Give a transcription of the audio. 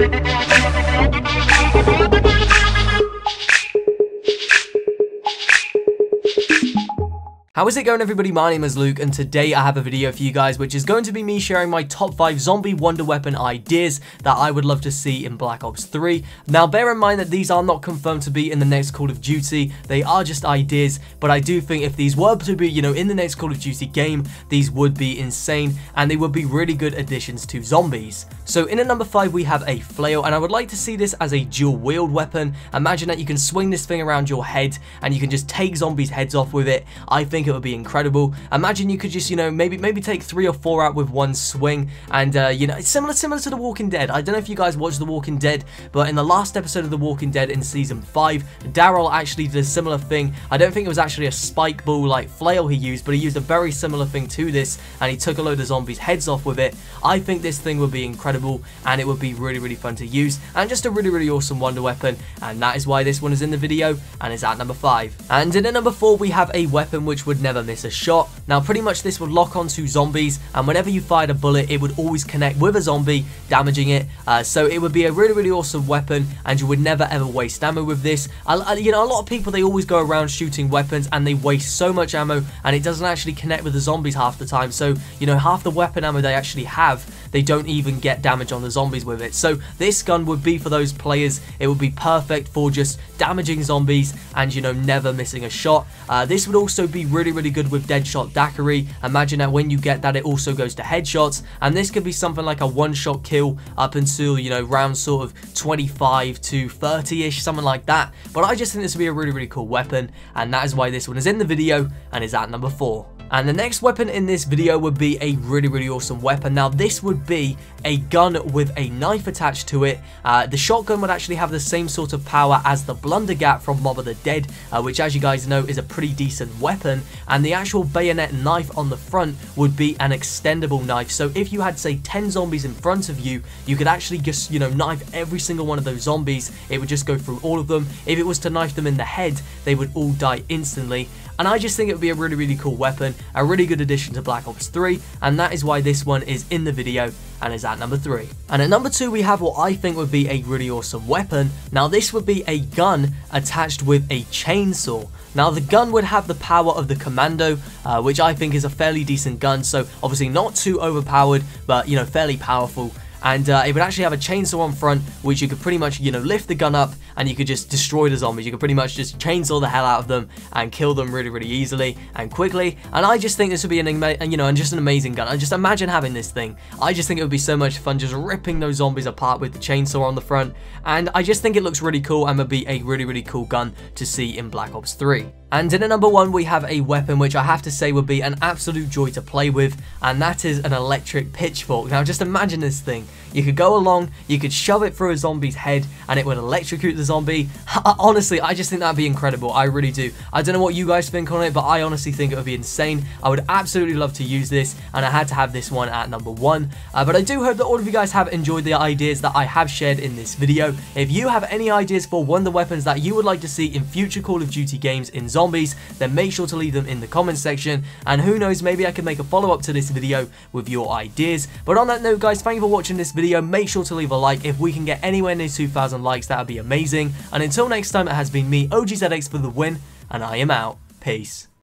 Thank you. How is it going everybody? My name is Luke and today I have a video for you guys which is going to be me sharing my top 5 zombie wonder weapon ideas that I would love to see in Black Ops 3. Now bear in mind that these are not confirmed to be in the next Call of Duty, they are just ideas but I do think if these were to be you know in the next Call of Duty game these would be insane and they would be really good additions to zombies. So in at number 5 we have a flail and I would like to see this as a dual wield weapon. Imagine that you can swing this thing around your head and you can just take zombies heads off with it. I think think it would be incredible. Imagine you could just, you know, maybe maybe take three or four out with one swing, and uh, you know, it's similar similar to The Walking Dead. I don't know if you guys watched The Walking Dead, but in the last episode of The Walking Dead in season five, Daryl actually did a similar thing. I don't think it was actually a spike ball like flail he used, but he used a very similar thing to this, and he took a load of zombies' heads off with it. I think this thing would be incredible, and it would be really really fun to use, and just a really really awesome wonder weapon, and that is why this one is in the video and is at number five. And in at number four, we have a weapon which would never miss a shot. Now pretty much this would lock onto zombies and whenever you fired a bullet it would always connect with a zombie damaging it uh, so it would be a really really awesome weapon and you would never ever waste ammo with this. I, you know a lot of people they always go around shooting weapons and they waste so much ammo and it doesn't actually connect with the zombies half the time so you know half the weapon ammo they actually have they don't even get damage on the zombies with it. So this gun would be for those players. It would be perfect for just damaging zombies and, you know, never missing a shot. Uh, this would also be really, really really good with Deadshot Daiquiri. Imagine that when you get that, it also goes to headshots. And this could be something like a one-shot kill up until, you know, round sort of 25 to 30-ish, something like that. But I just think this would be a really, really cool weapon. And that is why this one is in the video and is at number 4. And the next weapon in this video would be a really, really awesome weapon. Now, this would be a gun with a knife attached to it. Uh, the shotgun would actually have the same sort of power as the Blundergat from Mob of the Dead, uh, which as you guys know is a pretty decent weapon. And the actual bayonet knife on the front would be an extendable knife. So if you had, say, 10 zombies in front of you, you could actually just, you know, knife every single one of those zombies. It would just go through all of them. If it was to knife them in the head, they would all die instantly. And I just think it would be a really, really cool weapon a really good addition to Black Ops 3, and that is why this one is in the video and is at number 3. And at number 2 we have what I think would be a really awesome weapon. Now this would be a gun attached with a chainsaw. Now the gun would have the power of the Commando, uh, which I think is a fairly decent gun, so obviously not too overpowered, but you know, fairly powerful and uh, it would actually have a chainsaw on front which you could pretty much you know lift the gun up and you could just destroy the zombies. You could pretty much just chainsaw the hell out of them and kill them really really easily and quickly. And I just think this would be an you know and just an amazing gun. I just imagine having this thing. I just think it would be so much fun just ripping those zombies apart with the chainsaw on the front. And I just think it looks really cool and would be a really really cool gun to see in Black Ops 3 and in at number one, we have a weapon which I have to say would be an absolute joy to play with, and that is an electric pitchfork. Now just imagine this thing. You could go along, you could shove it through a zombie's head, and it would electrocute the zombie. honestly, I just think that'd be incredible. I really do. I don't know what you guys think on it, but I honestly think it would be insane. I would absolutely love to use this, and I had to have this one at number one. Uh, but I do hope that all of you guys have enjoyed the ideas that I have shared in this video. If you have any ideas for one of the weapons that you would like to see in future Call of Duty games in zombies, zombies, then make sure to leave them in the comments section. And who knows, maybe I can make a follow-up to this video with your ideas. But on that note, guys, thank you for watching this video. Make sure to leave a like. If we can get anywhere near 2,000 likes, that would be amazing. And until next time, it has been me, OGZX for the win, and I am out. Peace.